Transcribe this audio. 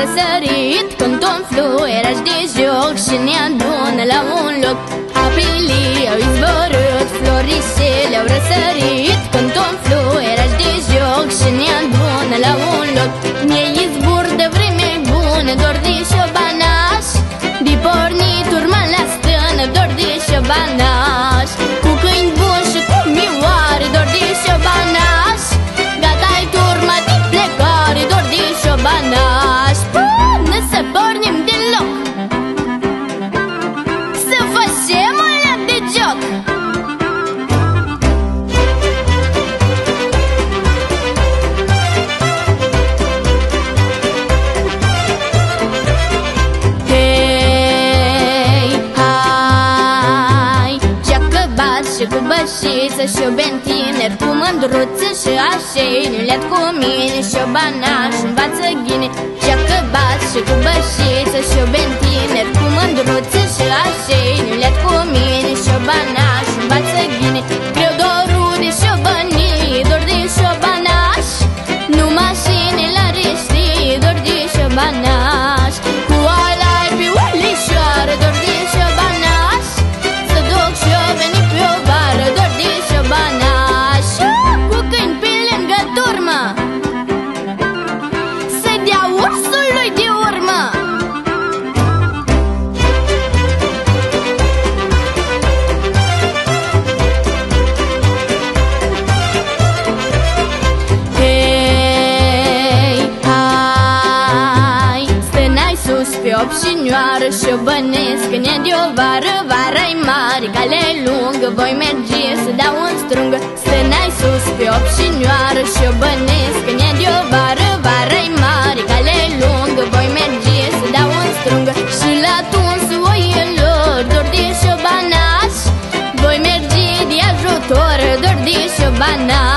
răsărit Când umflu erași de joc Și ne adună la un loc. Aprilii au izvorât Florișele au răsărit Când umflu erași de joc Și ne adună la un loc. Ne izbur de vreme bună Dor de șobanaș De pornit urma la stână Dor de șobanaș și cu bășiță Și o bentineri cu mândruță Și așei Nulet cu mine Și o banaș învață ghine. Joacă bat și cu bășiță Și o bentineri cu mândruță Și așei pe opșinioară Și o bănesc. În ea de o vară Vara-i mare, cale lungă. Voi merge să dau un strungă Stânai sus. Pe opșinioară Și o bănesc. În ea de o vară Vara-i mare, cale lungă. Voi merge să dau un strungă Și la tuns oielor Dor de șobanaș Voi merge de ajutor. Dor de șobanaș